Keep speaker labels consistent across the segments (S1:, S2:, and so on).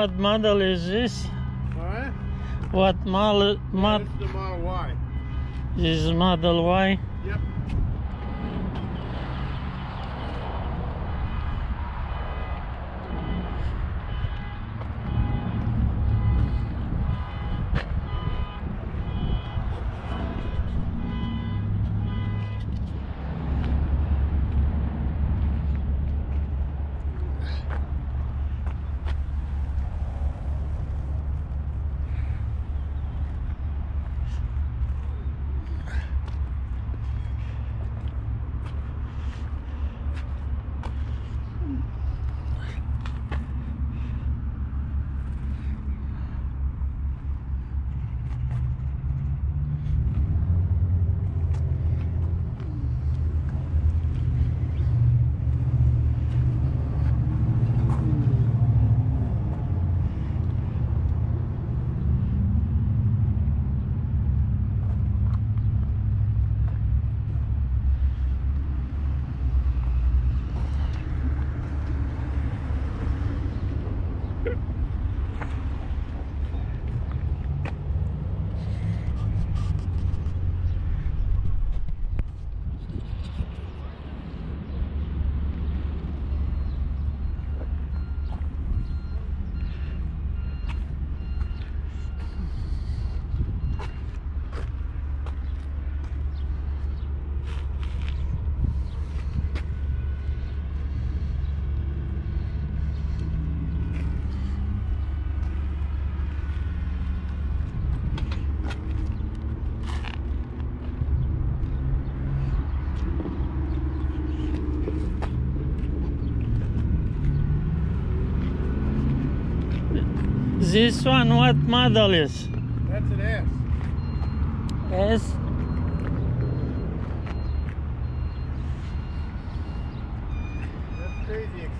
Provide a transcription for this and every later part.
S1: Do you know what model is this?
S2: What?
S1: What model?
S2: Yeah,
S1: Mod,
S2: this is the Model Y.
S1: this is Model Y.
S2: Yep.
S1: This one, what model is?
S2: That's an S.
S1: S.
S2: That's crazy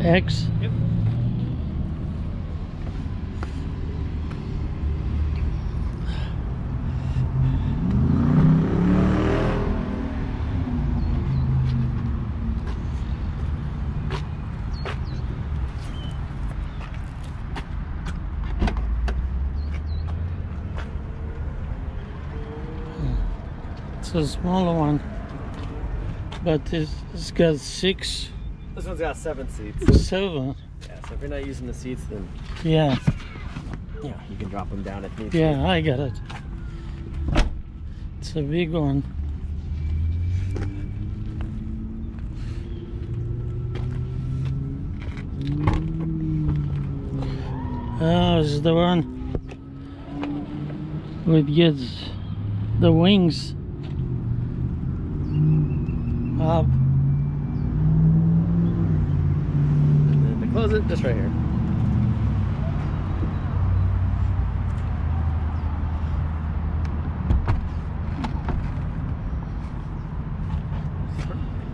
S3: X. Yep.
S1: It's a smaller one, but it's, it's got six,
S3: This one's got seven seats.
S1: seven.
S3: Yeah, so if you're not using the seats, then
S1: Yeah,
S3: yeah, you can drop them down if need
S1: yeah, I got it. It's a big one. Ah, oh, it's the one which gets the wings up.
S3: And just right here.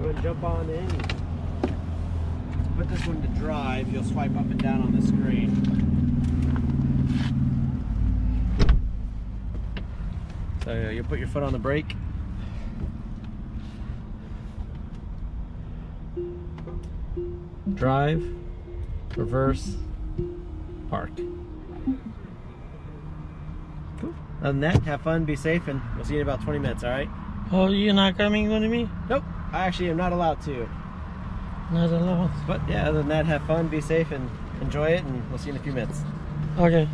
S3: Go and jump on in. Put this one to drive. You'll swipe up and down on the screen. So you'll put your foot on the brake. Drive, reverse, park. Cool. Other than that, have fun, be safe, and we'll see you in about 20 minutes, alright?
S1: Oh, you're not coming with me?
S3: Nope, I actually am not allowed to.
S1: Not allowed.
S3: But yeah, other than that, have fun, be safe, and enjoy it, and we'll see you in a few minutes.
S1: Okay.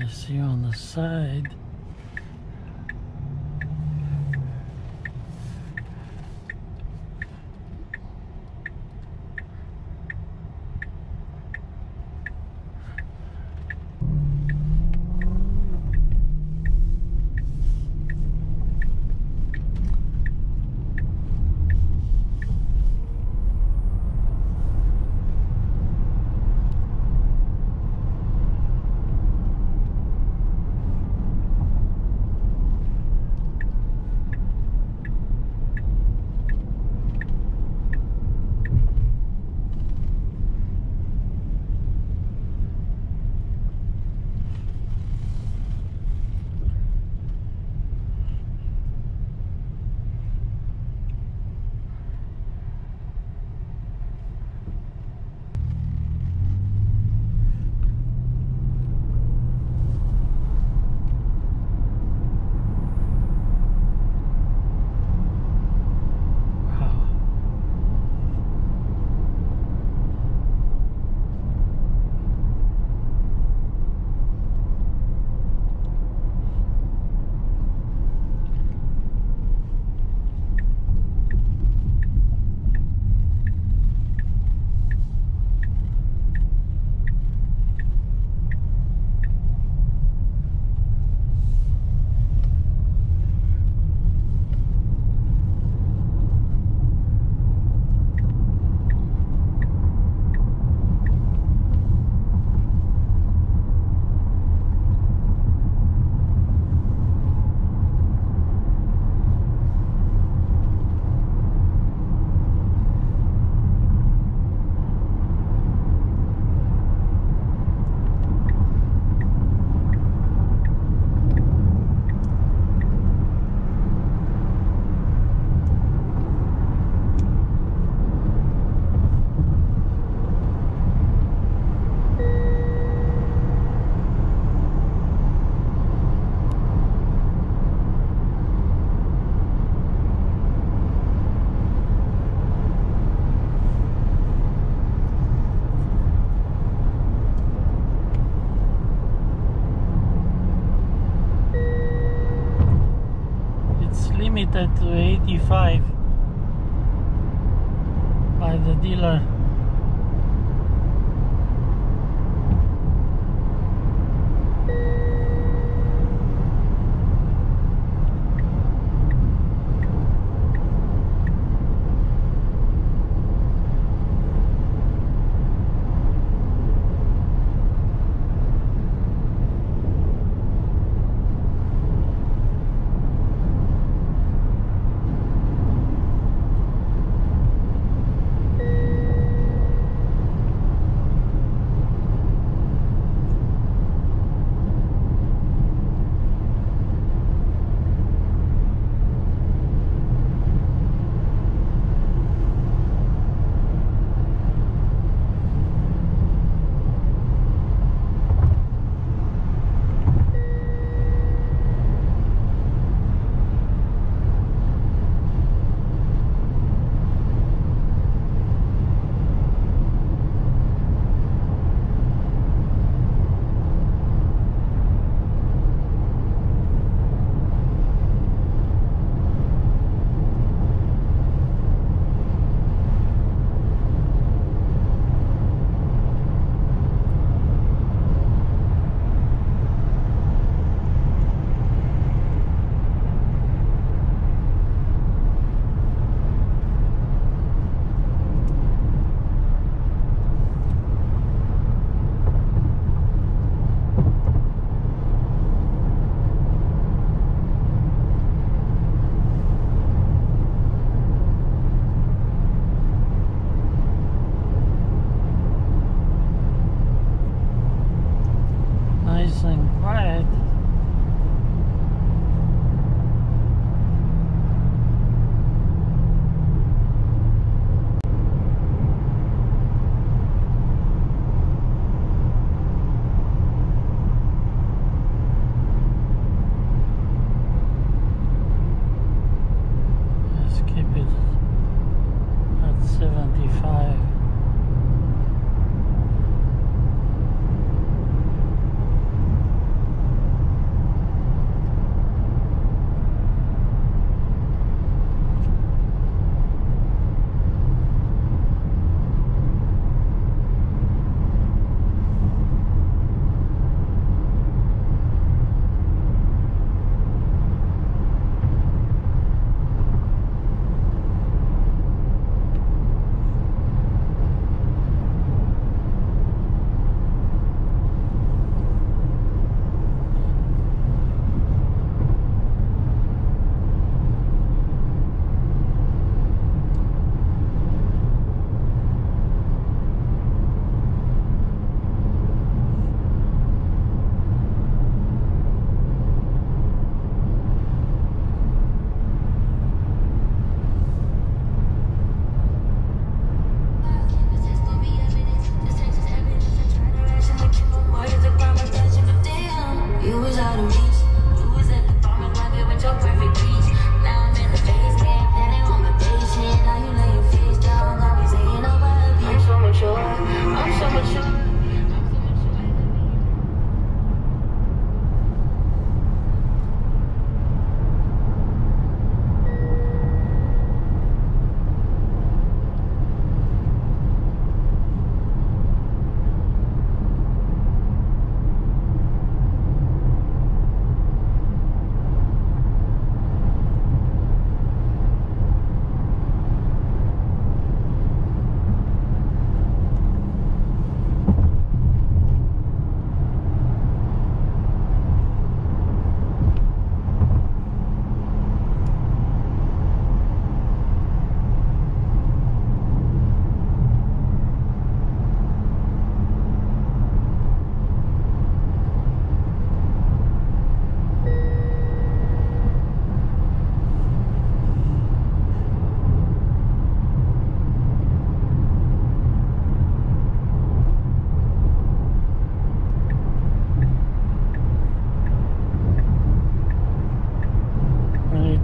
S1: I see on the side.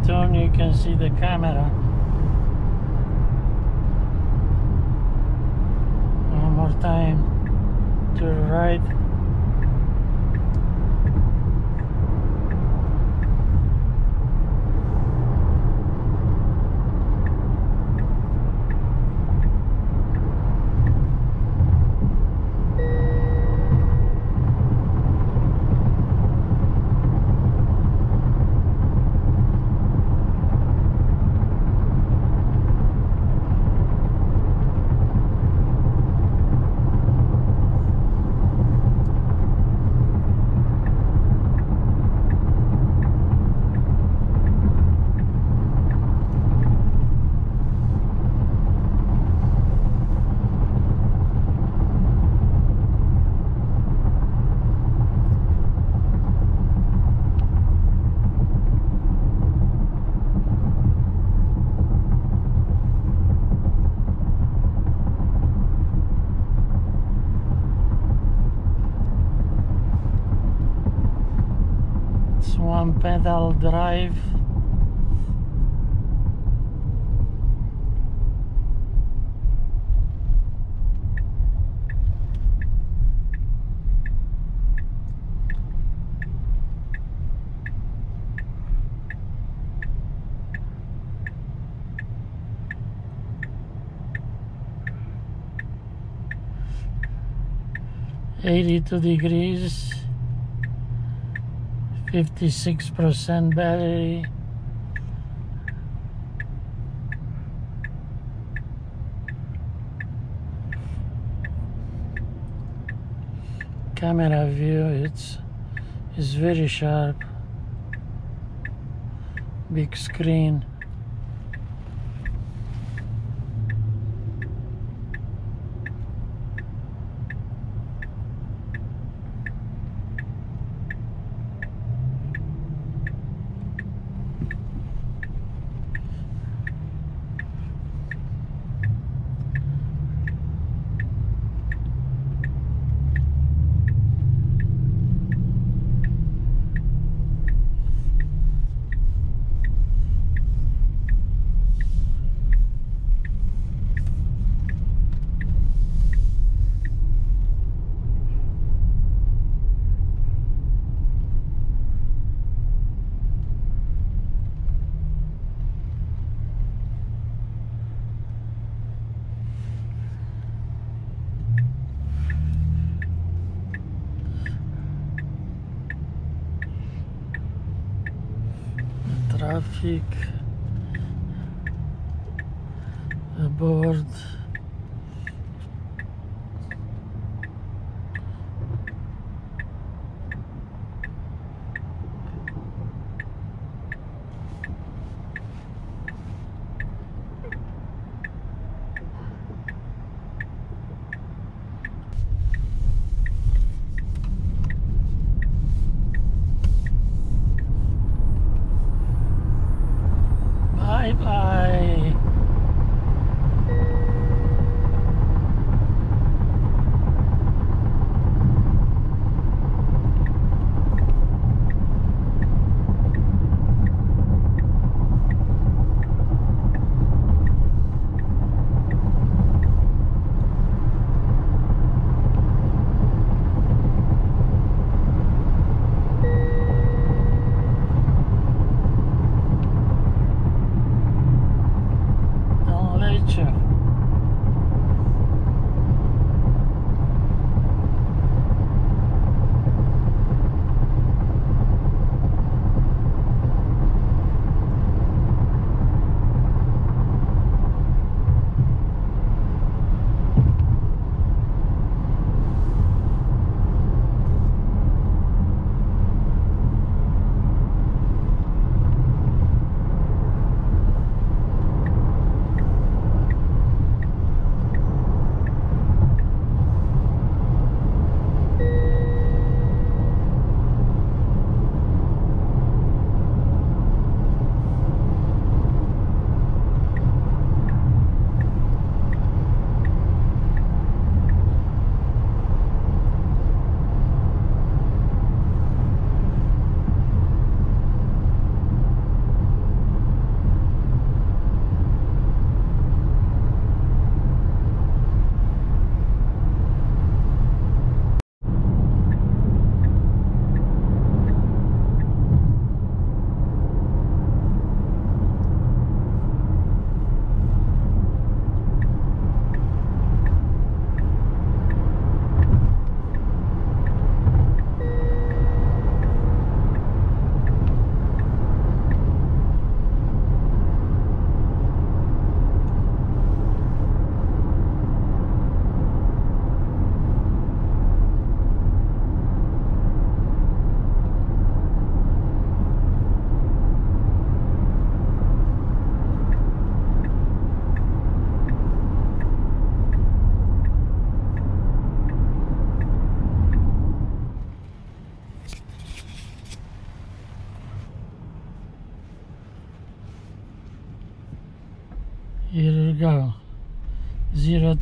S1: turn you can see the camera. One more time to the right. One pedal drive. Eighty-two degrees, fifty-six percent battery. Camera view, it's is very sharp. Big screen. трафик аборт.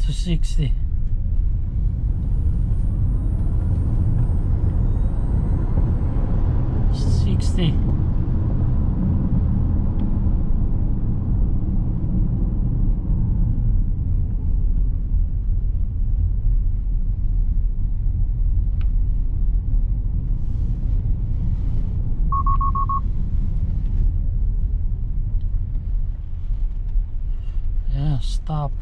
S1: To sixty. Sixty Yeah, stop.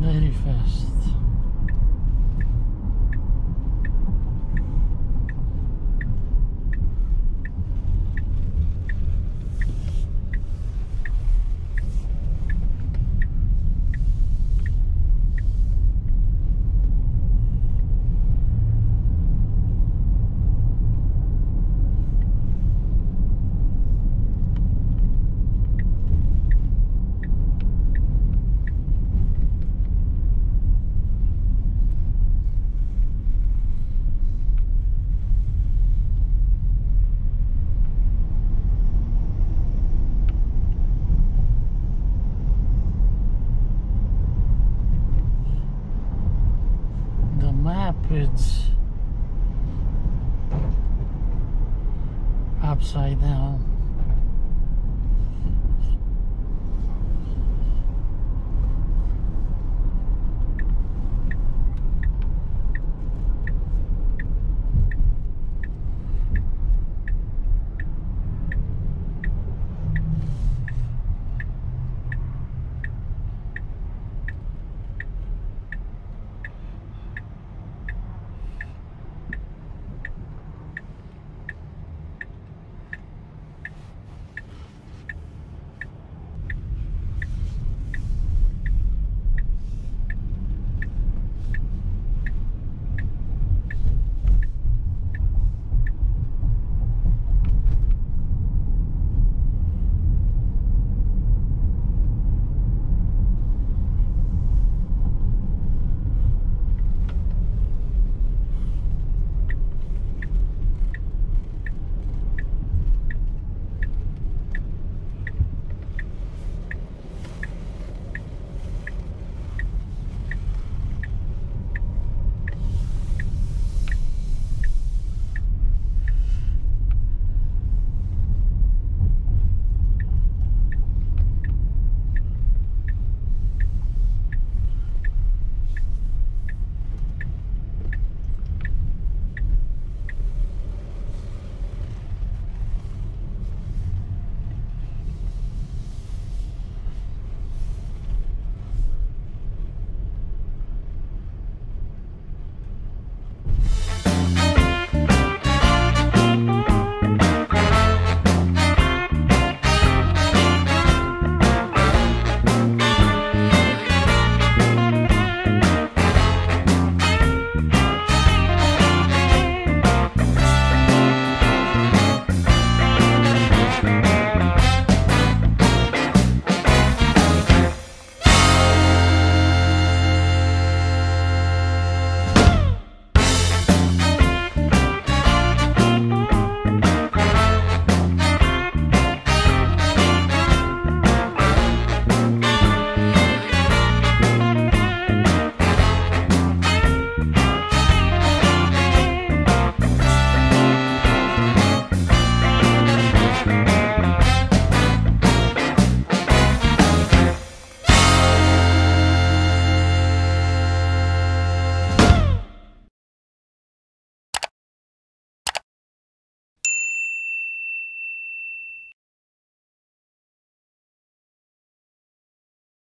S1: Very fast. The map is upside down.